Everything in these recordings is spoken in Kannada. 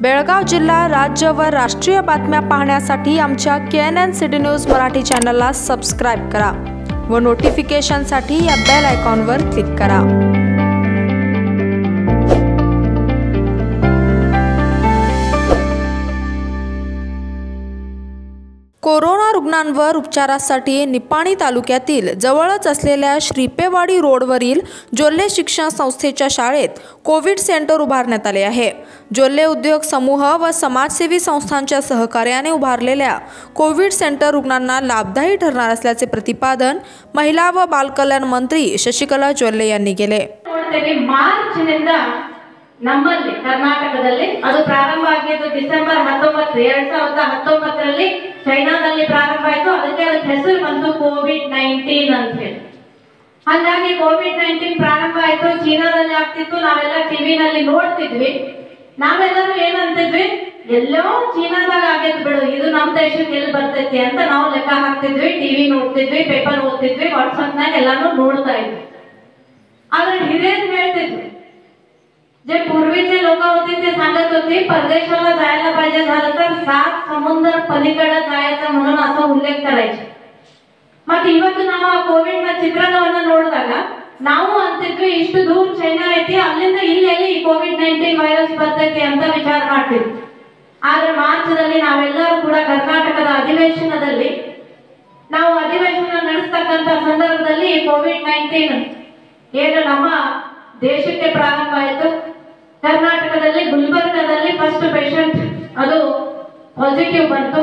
बेळगाव जिल्हा राज्य व राष्ट्रीय बातम्या पाहण्यासाठी आमच्या K N N city news Marathi चॅनलला सबस्क्राईब करा व नोटिफिकेशनसाठी या बेल आयकॉनवर क्लिक करा. रुग्णांवर उपचारासाठी निपाणी तालुक्यातील जवळच असलेल्या श्रीपेवाडी रोडवरील जोल्ले शिक्षण संस्थेच्या शाळेत कोविड सेंटर उभारण्यात आले आहे. जोल्ले उद्योग समूह व समाजसेवी संस्थांच्या सहकार्याने उभारलेल्या कोविड सेंटर रुग्णांना लाभदायी ठरणार असल्याचे प्रतिपादन महिला व बालकल्याण मंत्री शशिकला जोल्ले यांनी केले. ನಮ್ಮಲ್ಲಿ ಕರ್ನಾಟಕದಲ್ಲಿ ಅದು ಪ್ರಾರಂಭ ಆಗಿದ್ದು ಡಿಸೆಂಬರ್ ಹತ್ತೊಂಬತ್ತು, ಎರಡ್ ಸಾವಿರದ ಹತ್ತೊಂಬತ್ತರಲ್ಲಿ ಚೈನಾದಲ್ಲಿ ಪ್ರಾರಂಭ ಆಯಿತು. ಅದಕ್ಕೆ ಅದಕ್ಕೆ ಹೆಸರು ಬಂತು ಕೋವಿಡ್ ನೈನ್ಟೀನ್ ಅಂತ ಹೇಳಿ. ಹಾಗಾಗಿ ಕೋವಿಡ್ ನೈನ್ಟೀನ್ ಪ್ರಾರಂಭ ಆಯಿತು. ಚೀನಾದಲ್ಲಿ ಆಗ್ತಿತ್ತು. ನಾವೆಲ್ಲ ಟಿವಿನಲ್ಲಿ ನೋಡ್ತಿದ್ವಿ. ನಾವೆಲ್ಲರೂ ಏನಂತಿದ್ವಿ? ಎಲ್ಲೋ ಚೀನಾದಾಗ ಆಗೈತ್ ಬಿಡು. ಇದು ನಮ್ಮ ದೇಶಕ್ಕೆ ಎಲ್ಲಿ ಬರ್ತೈತಿ ಅಂತ ನಾವು ಲೆಕ್ಕ ಹಾಕ್ತಿದ್ವಿ. ಟಿವಿ ನೋಡ್ತಿದ್ವಿ, ಪೇಪರ್ ಓದ್ತಿದ್ವಿ, ವಾಟ್ಸಪ್ನಾಗ ಎಲ್ಲಾನು ನೋಡ್ತಾ ಇದ್ವಿ. ಆದ್ರೆ ಹಿರಿಯರು ಹೇಳ್ತಿದ್ವಿ जे पूर्वीचे लोक होते ते सांगत होते परदेशाला जायला पाहिजे झालं तर सात समुद्र पलीकडे जायचं म्हणून असा उल्लेख करायचे ಮತ್ತೆ ಇವತ್ತು ನಾವು ಆ ಕೋವಿಡ್ ನ ಚಿತ್ರಣವನ್ನ ನೋಡಿದಾಗ ನಾವು ಅಂತಿದ್ವಿ ಇಷ್ಟು ದೂರ ಚೈನಾ ಐತಿ ಅಲ್ಲಿಂದ ಇಲ್ಲೆಲ್ಲಿ ಈ ಕೋವಿಡ್ ನೈನ್ಟೀನ್ ವೈರಸ್ ಬರ್ತೈತಿ ಅಂತ ವಿಚಾರ ಮಾಡ್ತಿದ್ವಿ ಆದ್ರೆ ಮಾರ್ಚದಲ್ಲಿ ನಾವೆಲ್ಲರೂ ಕೂಡ ಕರ್ನಾಟಕದ ಅಧಿವೇಶನದಲ್ಲಿ ನಾವು ಅಧಿವೇಶನ ನಡೆಸ್ತಕ್ಕಂತ ಸಂದರ್ಭದಲ್ಲಿ ಕೋವಿಡ್ ನೈನ್ಟೀನ್ ಏನು ನಮ್ಮ ದೇಶಕ್ಕೆ ಪ್ರಾರಂಭ ಆಯಿತು ಕರ್ನಾಟಕದಲ್ಲಿ ಗುಲ್ಬರ್ಗದಲ್ಲಿ ಫಸ್ಟ್ ಪೇಷಂಟ್ ಅದು ಪಾಸಿಟಿವ್ ಬಂತು.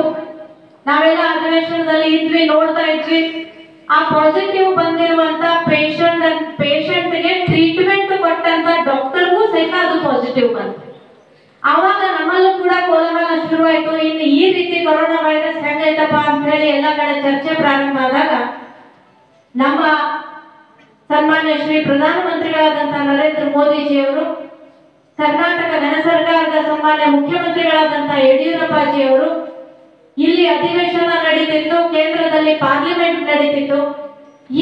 ನಾವೆಲ್ಲ ಅಧಿವೇಶನದಲ್ಲಿ ಇದ್ವಿ, ನೋಡ್ತಾ ಇದ್ವಿ. ಆ ಪಾಸಿಟಿವ್ ಬಂದಿರುವಂತ ಪೇಷಂಟ್ ಪೇಷಂಟ್ಗೆ ಟ್ರೀಟ್ಮೆಂಟ್ ಕೊಟ್ಟಂತ ಡಾಕ್ಟರ್ಗೂ ಸಹಿತ ಅದು ಪಾಸಿಟಿವ್ ಬಂತು. ಆವಾಗ ನಮ್ಮಲ್ಲೂ ಕೂಡ ಕೋಲಾಹಲ ಶುರುವಾಯಿತು. ಇನ್ನು ಈ ರೀತಿ ಕೊರೋನಾ ವೈರಸ್ ಹೆಂಗೈತಪ್ಪ ಅಂತ ಹೇಳಿ ಎಲ್ಲ ಕಡೆ ಚರ್ಚೆ ಪ್ರಾರಂಭ ಆದಾಗ ನಮ್ಮ ಸನ್ಮಾನ್ಯ ಶ್ರೀ ಪ್ರಧಾನಮಂತ್ರಿಗಳಾದಂತಹ ನರೇಂದ್ರ ಮೋದಿಜಿಯವರು ಕರ್ನಾಟಕ ಘನ ಸರ್ಕಾರದ ಸನ್ಮಾನ್ಯ ಮುಖ್ಯಮಂತ್ರಿಗಳಾದಂತಹ ಯಡಿಯೂರಪ್ಪಜಿಯವರು ಇಲ್ಲಿ ಅಧಿವೇಶನ ನಡೀತಿತ್ತು, ಕೇಂದ್ರದಲ್ಲಿ ಪಾರ್ಲಿಮೆಂಟ್ ನಡೀತಿತ್ತು.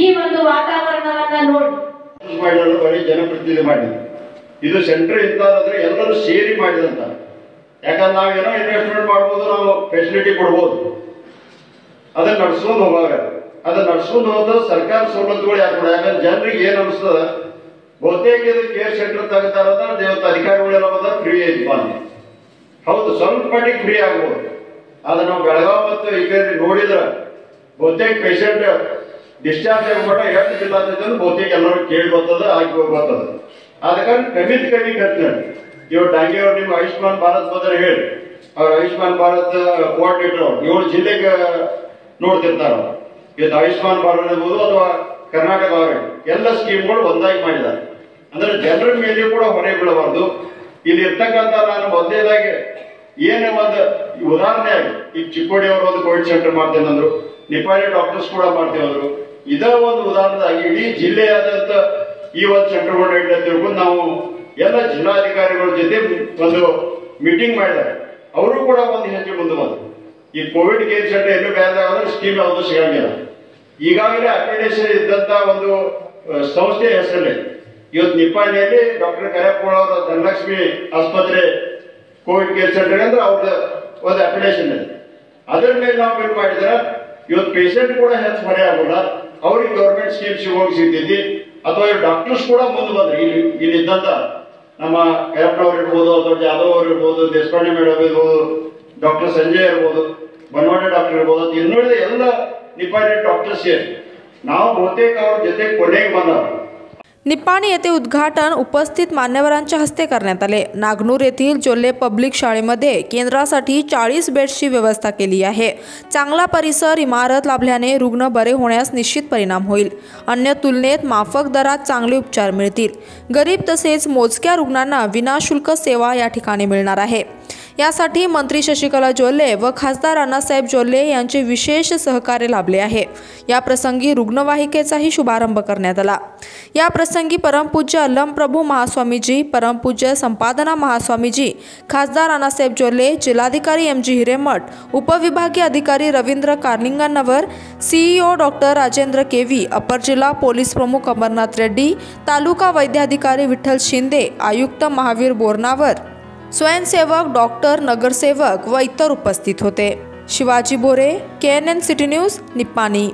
ಈ ಒಂದು ವಾತಾವರಣವನ್ನ ನೋಡಿ. ಜನಪ್ರತಿನಿಧಿ ಮಾಡಿದ್ರು. ಇದು ಸೆಂಟರ್ ಇಂತಾದ್ರೆ ಎಲ್ಲರೂ ಸೇರಿ ಮಾಡಿದಂತ. ಯಾಕಂದ್ರೆ ನಾವೇನೋ ಇನ್ವೆಸ್ಟ್ಮೆಂಟ್ ಮಾಡ್ಬೋದು, ನಾವು ಫೆಸಿಲಿಟಿ ಕೊಡ್ಬೋದು. ಅದನ್ನ ನಡ್ಸ್ಕೊಂಡು ಹೋಗಾಗ ಅದನ್ನ ನಡ್ಸ್ಕೊಂಡು ಹೋದ ಸರ್ಕಾರ ಸವಲತ್ತುಗಳು ಯಾಕೆ ಯಾಕಂದ್ರೆ ಜನರಿಗೆ ಏನ್ ಅನಿಸ್ತದ? ಬಹುತೇಕ ಇದು ಕೇರ್ ಸೆಂಟರ್ ತಗತಾರ ದೇವತ ಅಧಿಕಾರಿಗಳೆಲ್ಲ ಫ್ರೀ ಐತಿ ಹೌದು, ಸ್ವಲ್ಪ ಮಟ್ಟಿಗೆ ಫ್ರೀ ಆಗ್ಬೋದು. ಆದ್ರೆ ನಾವು ಬೆಳಗಾವ್ ಮತ್ತು ಈ ಕಡೆ ನೋಡಿದ್ರ ಬಹುತೇಕ ಪೇಷಂಟ್ ಡಿಸ್ಚಾರ್ಜ್ ಆಗ್ಬಿಟ್ಟ ಎಷ್ಟು ಬಿಲ್ ಆಗ್ತೈತೆ ಬಹುತೇಕ ಎಲ್ಲರೂ ಕೇಳಿ ಬರ್ತದ, ಆಗಿ ಬರ್ತದ. ಆದ ಕಾರಣ ಕಮ್ಮಿತ್ ಕಮ್ಮಿ ಖರ್ಚು ಇವ್ರು ಡಾಂಗಿ ಅವ್ರು ನಿಮ್ಮ ಆಯುಷ್ಮಾನ್ ಭಾರತ್ ಬಂದ್ರೆ ಹೇಳಿ. ಅವ್ರ ಆಯುಷ್ಮಾನ್ ಭಾರತ್ ಕೋಆರ್ಡಿನೇಟರ್ ಅವ್ರು ಏಳು ಜಿಲ್ಲೆಗೆ ನೋಡ್ತಿರ್ತಾರ. ಇವತ್ತು ಆಯುಷ್ಮಾನ್ ಭಾರತ್ ಇರ್ಬೋದು ಅಥವಾ ಕರ್ನಾಟಕ ಎಲ್ಲ ಸ್ಕೀಮ್ಗಳು ಒಂದಾಗಿ ಮಾಡಿದ್ದಾರೆ. ಅಂದ್ರೆ ಜನರ ಮೇಲೆ ಕೂಡ ಹೊರೆ ಬೀಳಬಾರ್ದು. ಇಲ್ಲಿ ಇರ್ತಕ್ಕಂಥ ನಾನು ಮೊದಲೇದಾಗಿ ಏನೇ ಒಂದು ಉದಾಹರಣೆ ಆಗಿ ಈ ಚಿಕ್ಕೋಡಿ ಅವರು ಒಂದು ಕೋವಿಡ್ ಸೆಂಟರ್ ಮಾಡ್ತೇನೆ ಅಂದ್ರು ನಿಪಾಳಿ ಡಾಕ್ಟರ್ಸ್ ಕೂಡ ಮಾಡ್ತೇವೆ ಅಂದ್ರು. ಇದ ಒಂದು ಉದಾಹರಣೆದಾಗಿ ಇಡೀ ಜಿಲ್ಲೆಯಾದಂತ ಈ ಒಂದು ಸೆಂಟರ್ಗಳು ಇಟ್ಟು ತಿಳ್ಕೊಂಡು ನಾವು ಎಲ್ಲ ಜಿಲ್ಲಾಧಿಕಾರಿಗಳ ಜೊತೆ ಒಂದು ಮೀಟಿಂಗ್ ಮಾಡಿದ್ದಾರೆ. ಅವರು ಕೂಡ ಒಂದು ಹೆಜ್ಜೆ ಮುಂದೆ ಬಂದರು. ಈ ಕೋವಿಡ್ ಕೇರ್ ಸೆಂಟರ್ ಎಲ್ಲೂ ಬೇರೆ ಅಂದ್ರೆ ಸ್ಕೀಮ್ ಯಾವುದು ಸಿಗಂಗಿಲ್ಲ. ಈಗಾಗಲೇ ಅಕ್ರಿಡೇಷನ್ ಇದ್ದಂತ ಒಂದು ಸಂಸ್ಥೆ ಹೆಸರಲ್ಲಿ ಇವತ್ತು ನಿಪ್ಪಾಣಿಯಲ್ಲಿ ಡಾಕ್ಟರ್ ಕರೆಪ್ಪೋಳ ಅವರ ಧನಲಕ್ಷ್ಮಿ ಆಸ್ಪತ್ರೆ ಕೋವಿಡ್ ಕೇರ್ ಸೆಂಟರ್ ಅಂದ್ರೆ ಅವ್ರದ್ದು ಒಂದು ಅಪ್ಲಿಕೇಶನ್ ಇದೆ ಅದರ ಮೇಲೆ ನಾವು ಏನು ಮಾಡಿದ್ರೆ, ಇವತ್ತು ಪೇಷಂಟ್ ಕೂಡ ಹೆಲ್ತ್ ಹೊರೆ ಆಗೋಲ್ಲ ಅವ್ರಿಗೆ ಗೌರ್ಮೆಂಟ್ ಸ್ಕೀಮ್ ಸಿಗೋಗಿ ಸಿಗ್ತೈತಿ. ಅಥವಾ ಡಾಕ್ಟರ್ಸ್ ಕೂಡ ಮುಂದೆ ಬಂದ್ರೆ. ಇಲ್ಲಿ ಇಲ್ಲಿ ಇದ್ದಂತ ನಮ್ಮ ಕರೆಪ್ಪನವ್ರು ಇರ್ಬೋದು, ಅಥವಾ ಜಾಧವ್ ಅವರು ಇರ್ಬೋದು, ದೇಶಪಾಂಡೆ ಮೇಡಮ್ ಇರ್ಬೋದು, ಡಾಕ್ಟರ್ ಸಂಜಯ್ ಇರ್ಬೋದು ಬನ್ವಾಡೆ ಡಾಕ್ಟರ್ ಇರ್ಬೋದು ಇನ್ನುಳಿದ ಎಲ್ಲ ಡಿಪಾರ್ಟ್ಮೆಂಟ್ ಡಾಕ್ಟರ್ಸ್ ಸೇರಿ ನಾವು ಬಹುತೇಕ ಅವ್ರ ಜೊತೆ ಕೊನೆಗೆ ಬಂದವರು. निपाणी येथे उद्घाटन उपस्थित मान्यवरांच्या हस्ते करण्यात आले. नागनूर येथील जोल्ले पब्लिक शाळेमध्ये केंद्रासाठी चाळीस बेड्सची व्यवस्था केली आहे. चांगला परिसर इमारत लाभल्याने रुग्ण बरे होण्यास निश्चित परिणाम होईल. अन्य तुलनेत माफक दरात चांगले उपचार मिळतील. गरीब तसेच मोजक्या रुग्णांना विनाशुल्क सेवा या ठिकाणी मिळणार आहे. यासाठी मंत्री शशिकला जोल्ले व खासदार अण्णासाहेब जोल्ले यांचे विशेष सहकार्य लाभले आहे. या प्रसंगी रुग्णवाहिकेचाही शुभारंभ करण्यात आला. या प्रसंगी परमपूज्य अल्लमप्रभू महास्वामीजी परमपूज्य संपादना महास्वामीजी खासदार अण्णासाहेब जोल्ले जिल्हाधिकारी एम जी हिरेमठ उपविभागीय अधिकारी Ravindra Karningavar CEO doctor Rajendra KV अपर जिल्हा पोलीस प्रमुख अमरनाथ रेड्डी तालुका वैद्याधिकारी विठ्ठल शिंदे आयुक्त महावीर बोरनावर स्वयंसेवक डॉक्टर नगरसेवक व इतर उपस्थित होते. Shivaji Bore K N N city news Nippani.